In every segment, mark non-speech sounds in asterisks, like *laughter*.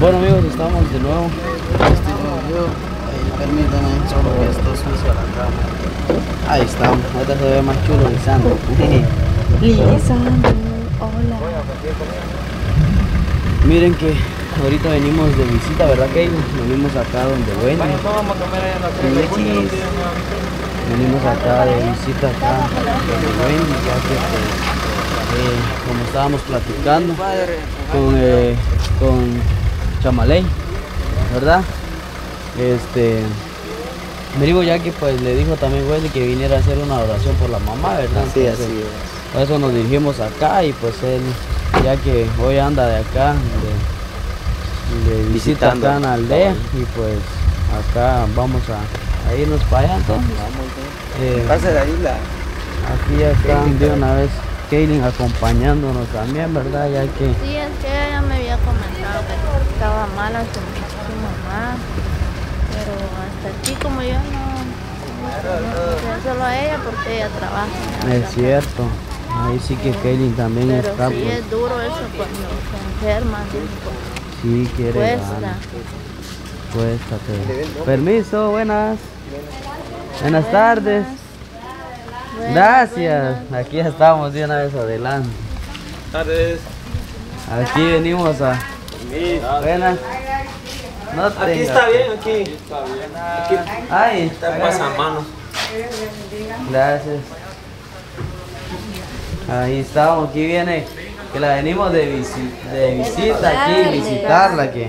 Bueno amigos, estamos de nuevo. Este permítanme, solo que esto es sucio la cama. Ahí estamos, ahorita se ve más chulo Lisandro. Lisandro, *laughs* hola. Miren que ahorita venimos de visita, ¿verdad que Venimos acá donde. Lechis. Venimos acá de visita acá donde Wendy, ya que pues, eh, como estábamos platicando con, eh, con Chamaley, ¿verdad? Este venimos ya que pues le dijo también Wendy que viniera a hacer una oración por la mamá, ¿verdad? Sí, Entonces, así es. por eso nos dirigimos acá y pues él, ya que hoy anda de acá, de, de visita Visitando. acá en la aldea y pues acá vamos a, a irnos para allá entonces. Eh, Pase de ahí la. aquí ya están de una vez Kaylin acompañándonos también, ¿verdad? Ya que Sí, es que ella ya me había comentado que estaba mala su, su mamá, pero hasta aquí como yo no, no, no sé, solo a ella porque ella trabaja. es cierto, ahí sí que Kaylin también Pero está, sí pues, es duro eso cuando se enferman, sí quiere cuesta. cuesta, Permiso, buenas. Buenas tardes. Buenas, Gracias. buenas. Aquí estamos de una vez adelante. tardes. Aquí venimos a. Buenas. No Aquí está bien, aquí. Aquí Ay, está pasamanos. gracias. Ahí estamos, aquí viene. Que la venimos de, visi- de visita aquí, visitarla aquí.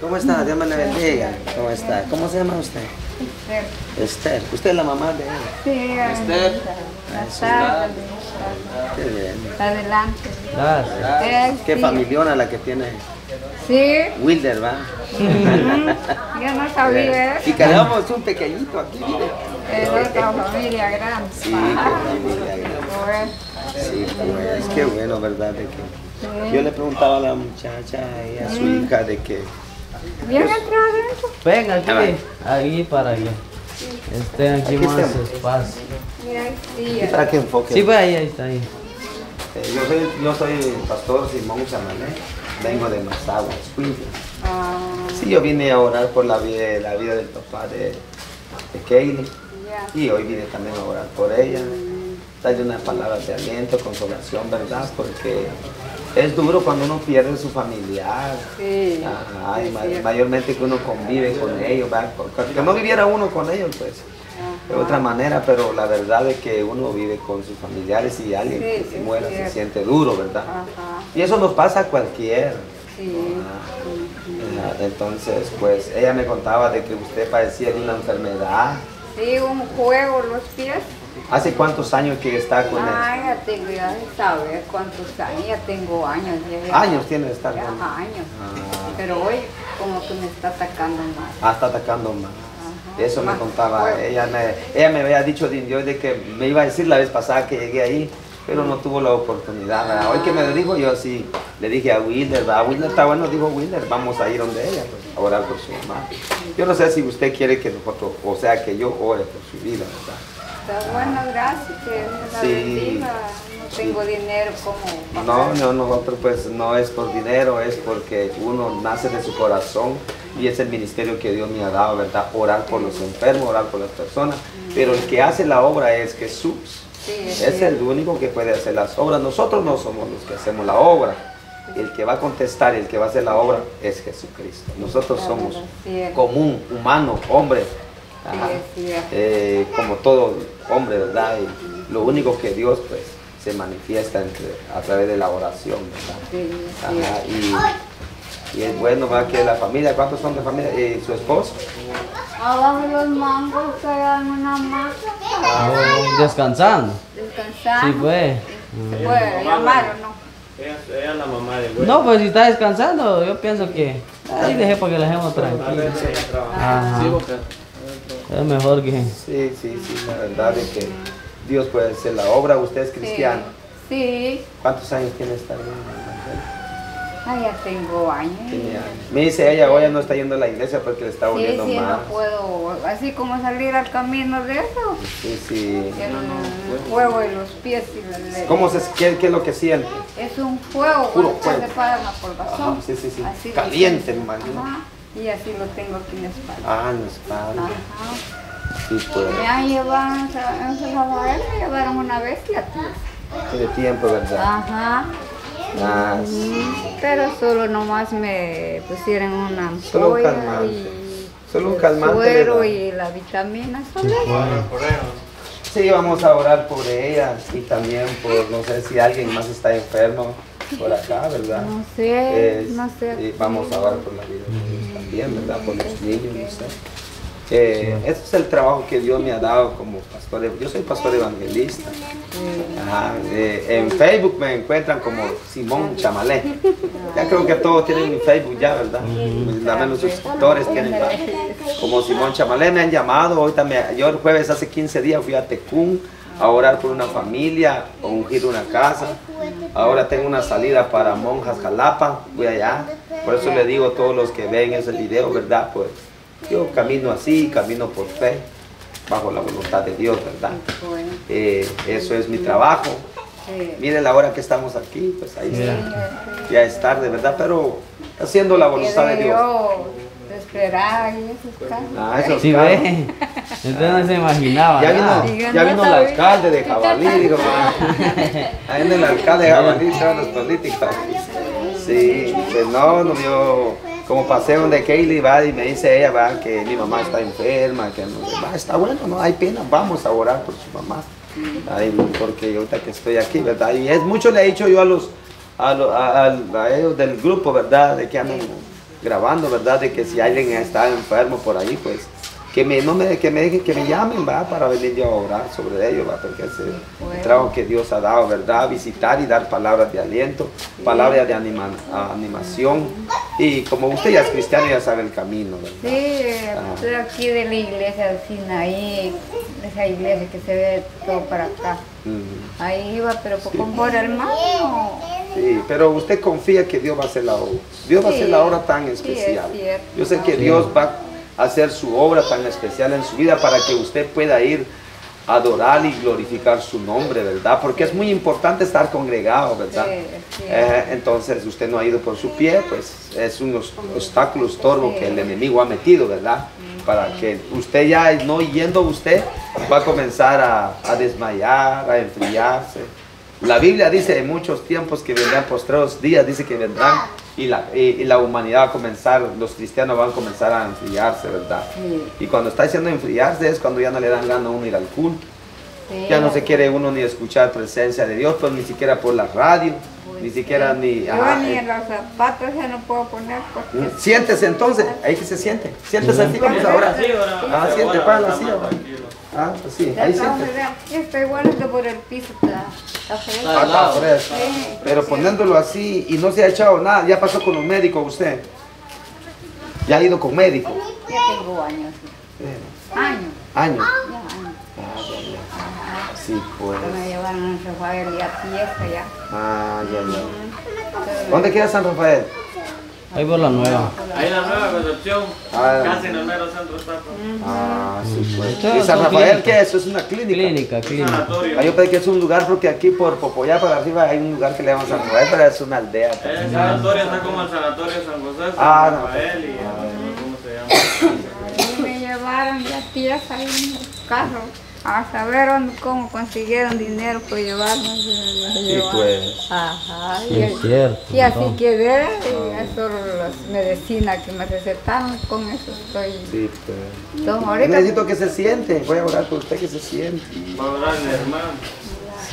¿Cómo está? Dios me la bendiga. ¿Cómo está? ¿Cómo se llama usted? Esther. ¿Usted es la mamá de ella? Sí, Esther. buenas tardes. Qué bien. Adelante. Gracias. Eh, Qué sí. familiona la que tiene Sí, Wilder, ¿va? yo no sabía Y cargamos un pequeñito aquí, mire. Es otra familia grande. Sí, qué familia grande. Pues, Sí, pues, qué bueno, ¿verdad? De que yo le preguntaba a la muchacha y a su hija de que ¿Bien entrado adentro? Venga aquí, Ah, aquí para allá. Estén aquí, Aquí más estamos. espacio. Mira, y sí. para que enfoque. Sí, pues ahí, ahí está ahí. Eh, yo, soy, yo soy el pastor Simón Chamané, vengo de Mazagua, Springfield. Ah, Sí, yo vine a orar por la vida, la vida del papá de, de Kaylee y hoy vine también a orar por ella, darle unas palabras de aliento, consolación, ¿verdad? Porque es duro cuando uno pierde su familiar, Sí. Ajá, mayormente que uno convive con ellos, ¿verdad? Que no viviera uno con ellos, pues, de otra manera, pero la verdad es que uno vive con sus familiares y alguien Sí, que se muera se siente duro, ¿verdad? Ajá. Y eso nos pasa a cualquiera. Entonces, pues ella me contaba de que usted padecía de una enfermedad. Sí, un juego los pies. ¿Hace cuántos años que está con él? Ah, ya tengo, ya de saber cuántos años, ya tengo años. Ya, Años tiene de estar Ya, con él. años. Ah. Pero hoy como que me está atacando más. Ah, está atacando más. Ajá. Eso me contaba. Ella me, ella me había dicho de de que me iba a decir la vez pasada que llegué ahí, pero no tuvo la oportunidad. Hoy que me lo dijo, yo sí le dije a Wilder, ¿verdad? Wilder está bueno, dijo Wilder, vamos a ir donde ella, pues, a orar por su mamá. Yo no sé si usted quiere que nosotros, o sea, que yo ore por su vida, ¿verdad? Está bueno, gracias, que la Sí. bendiga. No tengo dinero como No, no, nosotros pues no es por dinero, es porque uno nace de su corazón y es el ministerio que Dios me ha dado, ¿verdad? Orar por los enfermos, orar por las personas, pero el que hace la obra es Jesús. Sí, es Es el único que puede hacer las obras. Nosotros no somos los que hacemos la obra. El que va a contestar y el que va a hacer la obra es Jesucristo. Nosotros somos común, humano, hombre. Ajá. Eh, como todo hombre, ¿verdad? Y lo único que Dios pues se manifiesta entre, a través de la oración, ¿verdad? Sí, Ajá, sí. y, y es bueno, va que la familia, ¿cuántos son de familia? ¿Y su esposo? Abajo los mangos quedan en una masa. Oh, descansando. Descansando. Sí, pues. ¿Se puede llamar o no? Ella, ella es la mamá de güey. No, pues si está descansando, yo pienso que ahí dejé para que la dejemos tranquila. Ajá. Sí, Es mejor que. Sí, sí, sí, la verdad es que Dios puede hacer la obra. Usted es cristiano. Sí. ¿Cuántos años tiene esta bien? Ah, ya tengo años. Me dice ella, hoy no está yendo a la iglesia porque le está volviendo sí, sí, más. no puedo, así como salir al camino de eso. Sí, sí. Fuego en los pies. Y ¿Cómo se, qué, qué, es lo que siente? Es un fuego, Puro fuego. se para la polvazón. sí, sí, sí. Así Caliente, hermano. Y así lo tengo aquí en la espalda. Ah, en la espalda. Ajá. Sí, pues. Me han llevado en me llevaron una vez y a ti. Tiene tiempo, ¿verdad? Ajá. Ah, Pero solo nomás me pusieron una Solo un calmante. y Solo un calmante. suero y la vitamina solo. Sí, vamos a orar por ella y también por, no sé si alguien más está enfermo por acá, ¿verdad? No sé, no sé. Y vamos a orar por la vida también, ¿verdad? Por los niños, no sé. Eh, este es el trabajo que Dios me ha dado como pastor. Yo soy pastor evangelista. Ajá, eh, en Facebook me encuentran como Simón Chamalé. Ya creo que todos tienen mi Facebook ya, ¿verdad? También los suscriptores tienen como Simón Chamalé. Me han llamado. Ahorita me, yo el jueves hace 15 días fui a Tecún a orar por una familia, a ungir una casa. Ahora tengo una salida para Monjas Jalapa. Voy allá. Por eso le digo a todos los que ven ese video, ¿verdad? Pues yo camino así, camino por fe, bajo la voluntad de Dios, ¿verdad? Eh, eso es mi trabajo. Miren la hora que estamos aquí, pues ahí está. Ya es tarde, ¿verdad? Pero haciendo la voluntad de Dios. Esperar y eso está. Ah, eso sí, ve. Entonces no se imaginaba. Ya vino, ya vino *laughs* el alcalde de Jabalí, digo, ahí viene el alcalde de Jabalí, todos los políticos. Sí, pues no, no vio como pasé donde Kaylee va y me dice ella va que mi mamá está enferma, que no va, está bueno, no hay pena, vamos a orar por su mamá. Ay, porque ahorita que estoy aquí, ¿verdad? Y es mucho le he dicho yo a los a, a, a, ellos del grupo, ¿verdad? De que andan grabando, ¿verdad? De que si alguien está enfermo por ahí, pues que me, no me, que me dejen, que me llamen, va, para venir yo a orar sobre ellos, va, porque es el trabajo que Dios ha dado, ¿verdad? Visitar y dar palabras de aliento, palabras de anima, animación. Y como usted ya es cristiano, ya sabe el camino, ¿verdad? Sí, estoy aquí de la iglesia del Sinaí, esa iglesia que se ve todo para acá. Ahí iba, pero poco sí. por hermano. Sí, pero usted confía que Dios va a hacer la obra. Dios va a hacer la obra tan especial. Yo sé que Dios va hacer su obra tan especial en su vida para que usted pueda ir a adorar y glorificar su nombre, ¿verdad? Porque es muy importante estar congregado, ¿verdad? Sí, sí. Eh, entonces usted no ha ido por su pie, pues es un obstáculo, estorbo que el enemigo ha metido, ¿verdad? Para que usted ya no yendo usted va a comenzar a, a desmayar, a enfriarse. La Biblia dice en muchos tiempos que vendrán postreros días, dice que vendrán y la, y, y, la humanidad va a comenzar, los cristianos van a comenzar a enfriarse, ¿verdad? Sí. Y cuando está diciendo enfriarse es cuando ya no le dan ganas a uno ir al culto. Sí, ya no se quiere uno ni escuchar presencia de Dios, pues ni siquiera por la radio, pues ni siquiera sí. ni... Yo ajá, ni eh, en los zapatos ya no puedo poner porque... Siéntese entonces, ahí que se siente. Siéntese así como ahora. Ah, siente para la silla. Ah, pues sí, ahí siente. Aquí estoy guardando por el piso, está, está fresco. Ah, está fresco. Pero poniéndolo así y no se ha echado nada, ya pasó con los médicos usted. Ya ha ido con médico. Ya tengo años. Años. Años. Ya, años. Ah, ya, ya. Sí, pues. Me llevaron a San Rafael y a fiesta ya. Ah, ya, ya. ¿Dónde queda San Rafael? Ahí por la nueva. Ahí la nueva concepción. Ah. Casi en el mero centro está. Ah, sí, pues. Esto ¿Y San Rafael clínica. qué es? Eso es una clínica. Clínica, clínica. Sanatorio. Ah, yo pensé que es un lugar porque aquí por Popoyá para arriba hay un lugar que le llaman San Rafael, pero es una aldea. El sanatorio está como el sanatorio San José, San Ah, no. Rafael y ¿cómo se llama? Ahí me llevaron ya tías ahí en el carro a saber dónde- cómo consiguieron dinero para llevarme. Sí, pues. Ajá. Sí, y, es cierto. y así no. quedé, y ya solo las medicinas que me recetaron, con eso estoy. Sí, pues. Entonces, Yo ahorita necesito que se siente. Voy a orar por usted que se siente. Va a orar el hermano.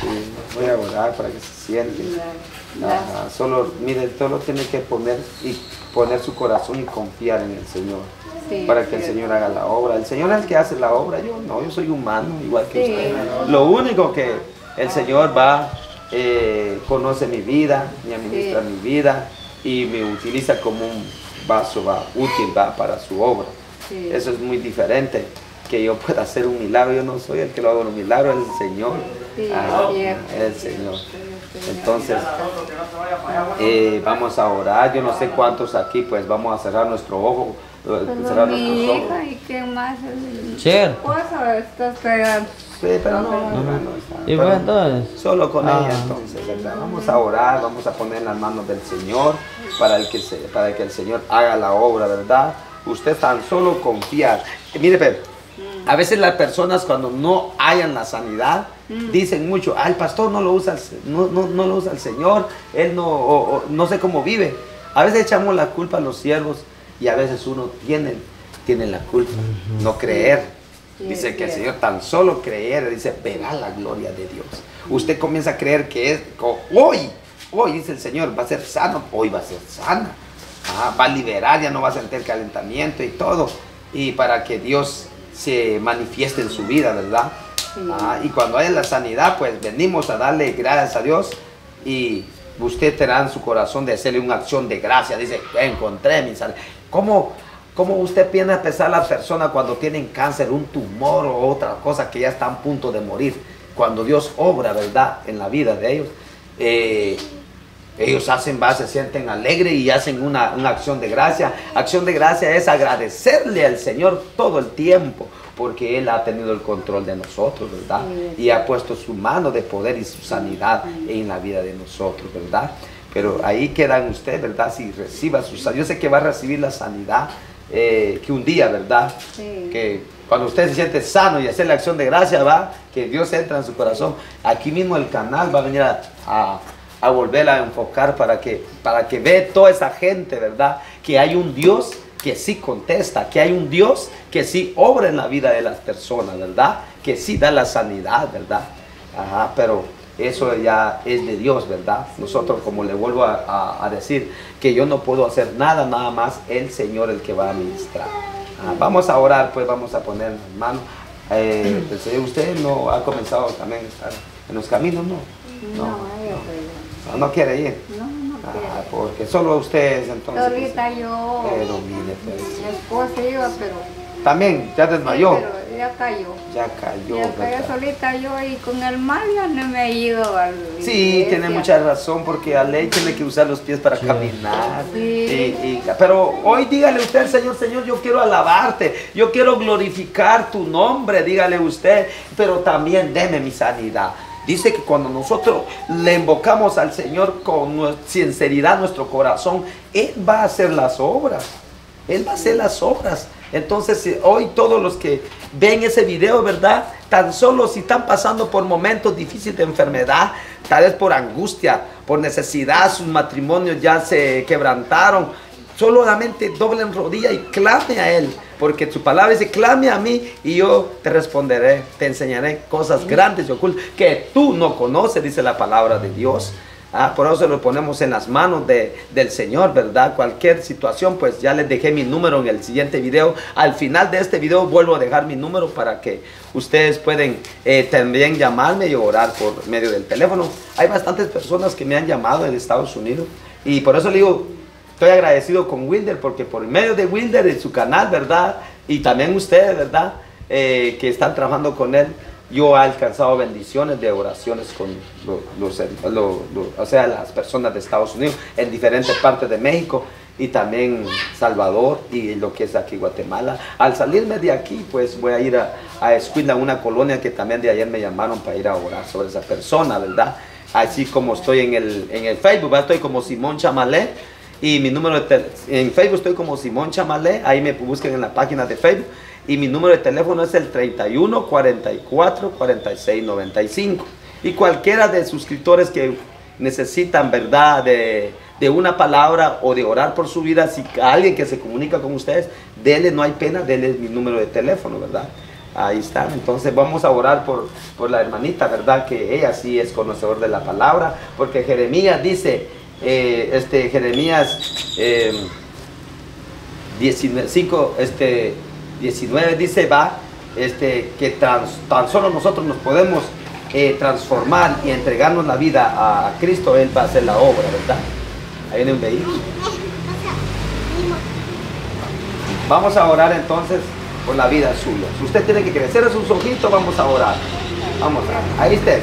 Sí, voy a orar para que se siente. Ajá, Solo, mire, solo tiene que poner y poner su corazón y confiar en el Señor. Sí, para que el. Señor haga la obra. El Señor es el que hace la obra, yo no, yo soy humano, igual que Sí. usted. Lo único que el Señor va, eh, conoce mi vida, me administra Sí. mi vida y me utiliza como un vaso va, útil va, para su obra. Eso es muy diferente. que yo pueda hacer un milagro. Yo no soy el que lo haga un milagro, es el Señor. Ah, cierto. el Señor. Entonces, eh, vamos a orar. Yo no sé cuántos aquí, pues vamos a cerrar nuestro ojo. Solo cerrar mi nuestros ojos. hija y qué más. Cher. esposo está pegando. Sí, pero no, no, no, no está. Y Pero pues entonces. Solo con Ah. ella entonces, ¿verdad? Vamos a orar, vamos a poner en las manos del Señor para, el que se- para que el Señor haga la obra, ¿verdad? Usted tan solo confiar. Eh, Mire, Pedro, a veces las personas cuando no hayan la sanidad, dicen mucho, ah, el pastor no lo usa, el no, no, no lo usa el Señor, él no, o- o no sé cómo vive. A veces echamos la culpa a los siervos y a veces uno tiene, tiene la culpa, no creer. Dice que el. Señor tan solo creer, dice, verá la gloria de Dios. Usted comienza a creer que es hoy, hoy dice el Señor, va a ser sano, hoy va a ser sana. Ah, va a liberar, ya no va a sentir calentamiento y todo. Y para que Dios se manifieste en su vida, ¿verdad? Ah, y cuando haya la sanidad, pues venimos a darle gracias a Dios y usted tendrá en su corazón de hacerle una acción de gracia. Dice, encontré mi sanidad. ¿Cómo, ¿Cómo usted piensa empezar a la persona cuando tienen cáncer, un tumor o otra cosa que ya está a punto de morir? Cuando Dios obra, ¿verdad?, en la vida de ellos. Eh, ellos hacen va, se sienten alegres y hacen una, una acción de gracia. Acción de gracia es agradecerle al Señor todo el tiempo, porque Él ha tenido el control de nosotros, ¿verdad? Y ha puesto su mano de poder y su sanidad en la vida de nosotros, ¿verdad? Pero ahí quedan usted, ¿verdad? Si reciba su sanidad. Yo sé que va a recibir la sanidad eh, que un día, ¿verdad? Sí. Que cuando usted se siente sano y hace la acción de gracia, va, que Dios entra en su corazón. Aquí mismo el canal va a venir a, a, a volver a enfocar para que, para que ve toda esa gente, ¿verdad? Que hay un Dios que sí contesta, que hay un Dios que sí obra en la vida de las personas, ¿verdad? Que sí da la sanidad, ¿verdad? Ajá, pero eso ya es de Dios, ¿verdad? Nosotros, como le vuelvo a, a- a decir, que yo no puedo hacer nada, nada más el Señor el que va a ministrar. Vamos a orar, pues vamos a poner en manos. Eh, el Señor, usted no ha comenzado también a estar en los caminos, ¿no? No, No, ella pues, no, no quiere ir. no, no Ah, quiere. porque solo ustedes entonces. Ahorita yo, Pero mire, pues, mi esposo iba, pero, también ya desmayó. sí, pero ya cayó. Ya cayó. Ya cayó ¿verdad? solita yo y con el mal ya no me he ido al Sí, tiene mucha razón porque a ley tiene que usar los pies para Sí. caminar. Sí. Y- y- pero hoy dígale usted Señor, Señor, yo quiero alabarte, yo quiero glorificar tu nombre, dígale usted, pero también deme mi sanidad. Dice que cuando nosotros le invocamos al Señor con sinceridad nuestro corazón, Él va a hacer las obras. Él va a hacer las obras. Entonces, si hoy todos los que ven ese video, ¿verdad? Tan solo si están pasando por momentos difíciles de enfermedad, tal vez por angustia, por necesidad, sus matrimonios ya se quebrantaron, solamente doblen rodilla y clame a Él, porque su palabra dice, clame a mí y yo te responderé, te enseñaré cosas grandes y ocultas que tú no conoces, dice la palabra de Dios. Ah, por eso lo ponemos en las manos de- del Señor, ¿verdad? Cualquier situación, pues ya les dejé mi número en el siguiente video. Al final de este video vuelvo a dejar mi número para que ustedes pueden eh, también llamarme y orar por medio del teléfono. Hay bastantes personas que me han llamado en Estados Unidos y por eso le digo, estoy agradecido con Wilder porque por medio de Wilder y su canal, ¿verdad? Y también ustedes, ¿verdad? Eh, que están trabajando con él, yo he alcanzado bendiciones de oraciones con lo- los, lo- lo- o sea, las personas de Estados Unidos en diferentes partes de México y también Salvador y lo que es aquí Guatemala. Al salirme de aquí, pues voy a ir a, a una colonia que también de ayer me llamaron para ir a orar sobre esa persona, ¿verdad? Así como estoy en el, en el Facebook, ¿verdad? estoy como Simón Chamalé y mi número de tel- en Facebook estoy como Simón Chamalé, ahí me busquen en la página de Facebook y mi número de teléfono es el 31 44 46 95. Y cualquiera de suscriptores que necesitan, ¿verdad?, de, de una palabra o de orar por su vida, si alguien que se comunica con ustedes, denle, no hay pena, denle mi número de teléfono, ¿verdad? Ahí está. Entonces vamos a orar por, por la hermanita, ¿verdad? Que ella sí es conocedor de la palabra, porque Jeremías dice, eh, este, Jeremías eh, 19, cinco, este, 19 dice, va, este, que tan solo nosotros nos podemos eh, transformar y entregarnos la vida a Cristo, Él va a hacer la obra, ¿verdad? Ahí viene un vehículo. Vamos a orar entonces por la vida suya. Si usted tiene que crecer sus ojitos, vamos a orar. Vamos a Ahí está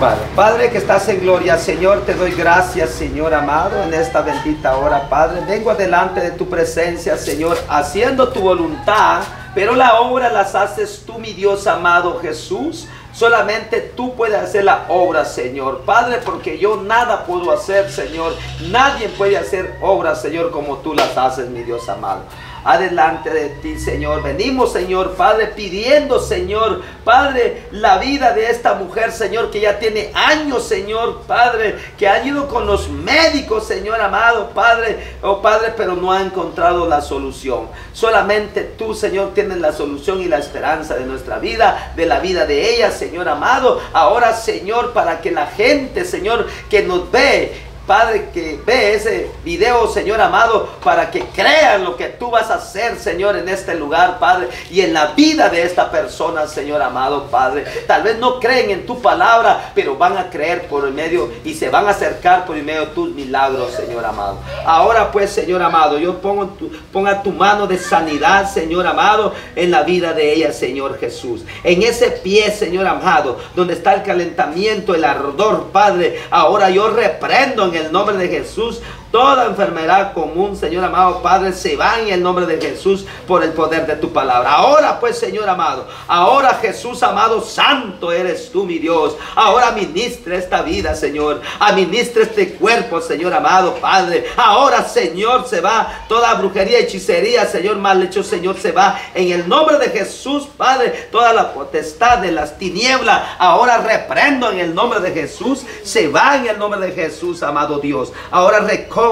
Padre. Que estás en gloria, Señor, te doy gracias, Señor amado, en esta bendita hora, Padre. Vengo adelante de tu presencia, Señor, haciendo tu voluntad, pero la obra las haces tú, mi Dios amado Jesús. Solamente tú puedes hacer la obra, Señor. Padre, porque yo nada puedo hacer, Señor. Nadie puede hacer obras, Señor, como tú las haces, mi Dios amado adelante de ti, Señor. Venimos, Señor, Padre, pidiendo, Señor, Padre, la vida de esta mujer, Señor, que ya tiene años, Señor, Padre, que ha ido con los médicos, Señor amado, Padre, oh Padre, pero no ha encontrado la solución. Solamente tú, Señor, tienes la solución y la esperanza de nuestra vida, de la vida de ella, Señor amado. Ahora, Señor, para que la gente, Señor, que nos ve, Padre, que ve ese video, Señor amado, para que crean lo que tú vas a hacer, Señor, en este lugar, Padre, y en la vida de esta persona, Señor amado, Padre. Tal vez no creen en tu palabra, pero van a creer por el medio y se van a acercar por el medio de tus milagros, Señor amado. Ahora pues, Señor amado, yo pongo tu, ponga tu mano de sanidad, Señor amado, en la vida de ella, Señor Jesús. En ese pie, Señor amado, donde está el calentamiento, el ardor, Padre, ahora yo reprendo en en el nombre de Jesús Toda enfermedad común, Señor amado Padre, se va en el nombre de Jesús por el poder de tu palabra. Ahora pues, Señor amado, ahora Jesús amado, santo eres tú, mi Dios. Ahora ministra esta vida, Señor. Administra este cuerpo, Señor amado Padre. Ahora, Señor, se va toda brujería, hechicería, Señor, mal hecho, Señor, se va en el nombre de Jesús, Padre. Toda la potestad de las tinieblas, ahora reprendo en el nombre de Jesús. Se va en el nombre de Jesús, amado Dios. Ahora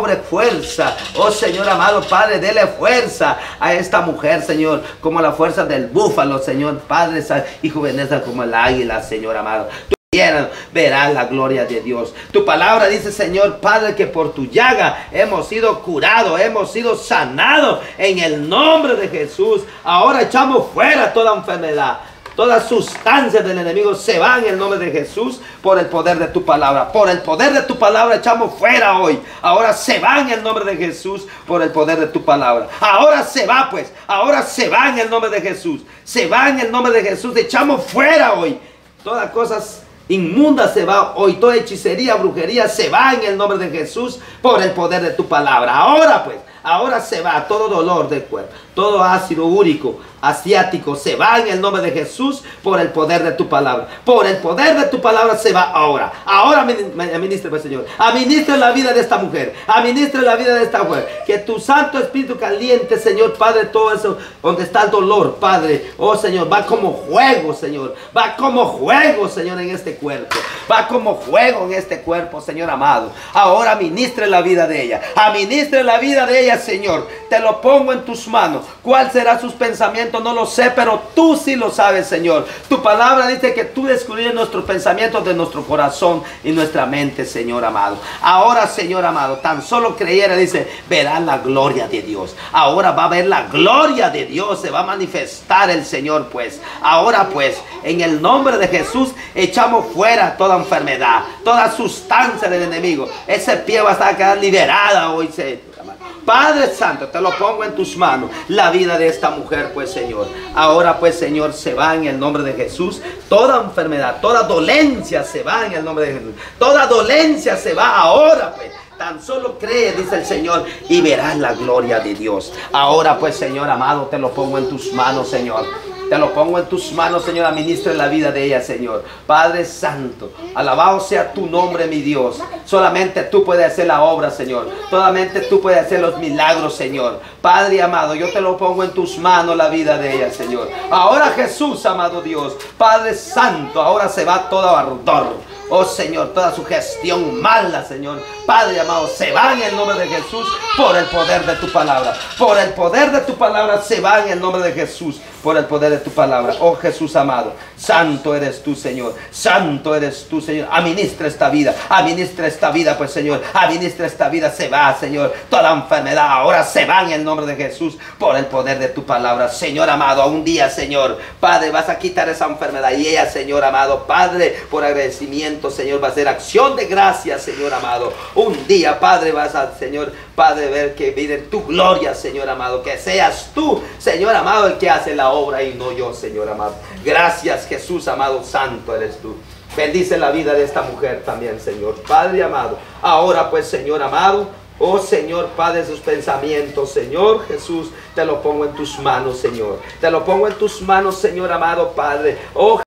recoge fuerza. Oh Señor amado Padre, dele fuerza a esta mujer, Señor, como la fuerza del búfalo, Señor Padre, y juveneza como el águila, Señor amado. Verás la gloria de Dios. Tu palabra dice, Señor Padre, que por tu llaga hemos sido curados, hemos sido sanados en el nombre de Jesús. Ahora echamos fuera toda enfermedad. Toda sustancia del enemigo se va en el nombre de Jesús por el poder de tu palabra. Por el poder de tu palabra echamos fuera hoy. Ahora se va en el nombre de Jesús por el poder de tu palabra. Ahora se va pues. Ahora se va en el nombre de Jesús. Se va en el nombre de Jesús. Echamos fuera hoy. Todas cosas inmundas se va hoy. Toda hechicería, brujería se va en el nombre de Jesús por el poder de tu palabra. Ahora pues. Ahora se va todo dolor del cuerpo, todo ácido úrico, asiático, se va en el nombre de Jesús por el poder de tu palabra. Por el poder de tu palabra se va ahora. Ahora administra, pues, Señor. Administra la vida de esta mujer. Administra la vida de esta mujer. Que tu Santo Espíritu caliente, Señor, Padre, todo eso donde está el dolor, Padre. Oh, Señor, va como juego, Señor. Va como juego, Señor, en este cuerpo. Va como juego en este cuerpo, Señor amado. Ahora administre la vida de ella. Administre la vida de ella, Señor. Te lo pongo en tus manos. ¿Cuál será sus pensamientos? no lo sé, pero tú sí lo sabes, Señor. Tu palabra dice que tú descubres nuestros pensamientos de nuestro corazón y nuestra mente, Señor amado. Ahora, Señor amado, tan solo creyera, dice, verá la gloria de Dios. Ahora va a ver la gloria de Dios, se va a manifestar el Señor, pues. Ahora, pues, en el nombre de Jesús, echamos fuera toda enfermedad, toda sustancia del enemigo. Ese pie va a estar liberada hoy, Señor. Padre Santo, te lo pongo en tus manos. La vida de esta mujer, pues Señor. Ahora pues Señor, se va en el nombre de Jesús. Toda enfermedad, toda dolencia se va en el nombre de Jesús. Toda dolencia se va ahora pues. Tan solo cree, dice el Señor, y verás la gloria de Dios. Ahora pues Señor amado, te lo pongo en tus manos, Señor. Te lo pongo en tus manos, Señor. Administra la vida de ella, Señor. Padre Santo, alabado sea tu nombre, mi Dios. Solamente tú puedes hacer la obra, Señor. Solamente tú puedes hacer los milagros, Señor. Padre amado, yo te lo pongo en tus manos la vida de ella, Señor. Ahora Jesús, amado Dios. Padre Santo, ahora se va todo ardor. Oh Señor, toda su gestión mala, Señor. Padre amado, se va en el nombre de Jesús por el poder de tu palabra. Por el poder de tu palabra se va en el nombre de Jesús por el poder de tu palabra. Oh Jesús amado, santo eres tú, Señor. Santo eres tú, Señor. Administra esta vida. Administra esta vida, pues, Señor. Administra esta vida. Se va, Señor. Toda enfermedad ahora se va en el nombre de Jesús por el poder de tu palabra. Señor amado, a un día, Señor. Padre, vas a quitar esa enfermedad. Y ella, Señor amado, Padre, por agradecimiento Señor, va a ser acción de gracias, Señor amado. Un día, Padre, vas a, Señor, Padre, ver que vive tu gloria, Señor amado. Que seas tú, Señor amado, el que hace la obra y no yo, Señor amado. Gracias, Jesús, amado, santo eres tú. Bendice la vida de esta mujer también, Señor. Padre amado. Ahora pues, Señor amado, Oh Señor, Padre, sus pensamientos, Señor Jesús, te lo pongo en tus manos, Señor. Te lo pongo en tus manos, Señor amado Padre. Oh